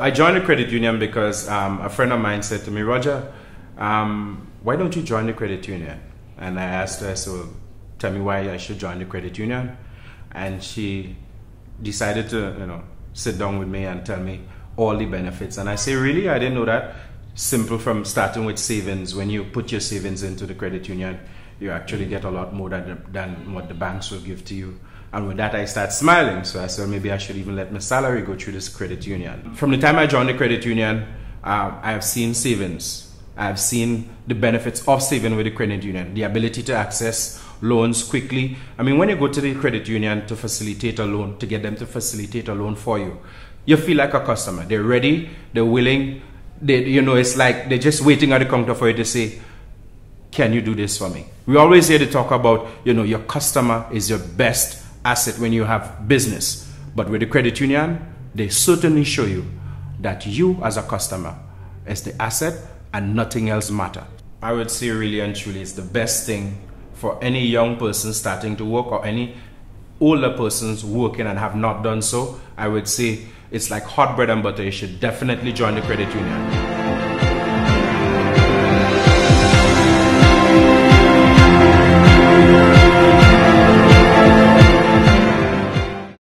I joined the credit union because um, a friend of mine said to me, Roger, um, why don't you join the credit union? And I asked her, so tell me why I should join the credit union. And she decided to, you know, sit down with me and tell me all the benefits. And I say, really? I didn't know that. Simple from starting with savings. When you put your savings into the credit union, you actually get a lot more than, than what the banks will give to you. And with that, I start smiling. So I said, maybe I should even let my salary go through this credit union. From the time I joined the credit union, uh, I have seen savings. I have seen the benefits of saving with the credit union, the ability to access loans quickly. I mean, when you go to the credit union to facilitate a loan, to get them to facilitate a loan for you, you feel like a customer. They're ready, they're willing. They, you know, it's like they're just waiting at the counter for you to say, "Can you do this for me?" We always hear to talk about, you know, your customer is your best asset when you have business. But with the credit union, they certainly show you that you as a customer is the asset and nothing else matter. I would say really and truly it's the best thing for any young person starting to work or any older persons working and have not done so. I would say it's like hot bread and butter. You should definitely join the credit union.